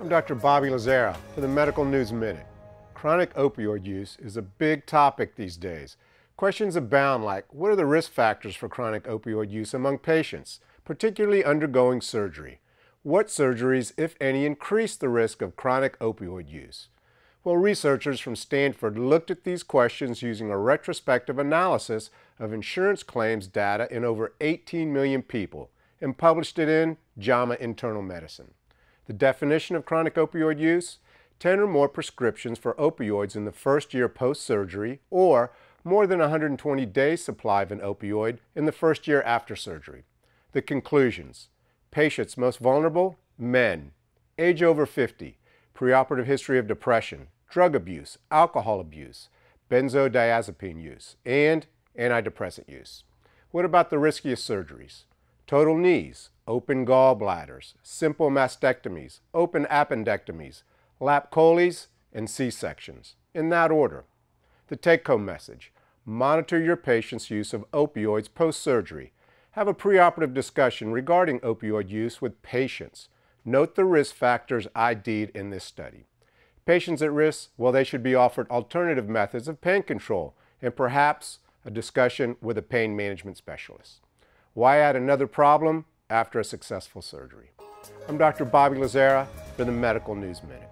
I'm Dr. Bobby Lazzara for the Medical News Minute. Chronic opioid use is a big topic these days. Questions abound like what are the risk factors for chronic opioid use among patients, particularly undergoing surgery? What surgeries, if any, increase the risk of chronic opioid use? Well, researchers from Stanford looked at these questions using a retrospective analysis of insurance claims data in over 18 million people and published it in JAMA Internal Medicine. The definition of chronic opioid use 10 or more prescriptions for opioids in the first year post surgery, or more than 120 days supply of an opioid in the first year after surgery. The conclusions patients most vulnerable men, age over 50, preoperative history of depression, drug abuse, alcohol abuse, benzodiazepine use, and antidepressant use. What about the riskiest surgeries? Total knees, open gallbladders, simple mastectomies, open appendectomies, lap choles, and C-sections, in that order. The take-home message, monitor your patient's use of opioids post-surgery. Have a preoperative discussion regarding opioid use with patients. Note the risk factors ID'd in this study. Patients at risk, well, they should be offered alternative methods of pain control and perhaps a discussion with a pain management specialist. Why add another problem after a successful surgery? I'm Dr. Bobby Lazzara for the Medical News Minute.